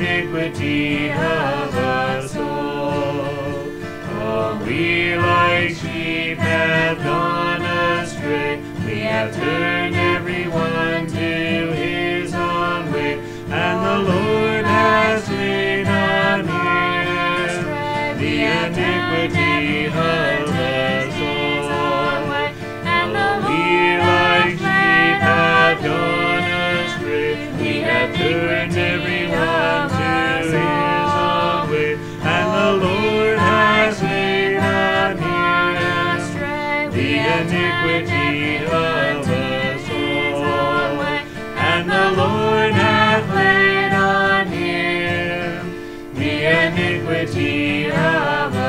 iniquity of us all. For we like sheep have gone astray, we have turned everyone to his own way, and the Lord has laid on him the iniquity of us all. We like sheep have gone astray. We have turned iniquity of us all. And the Lord hath laid on him the iniquity of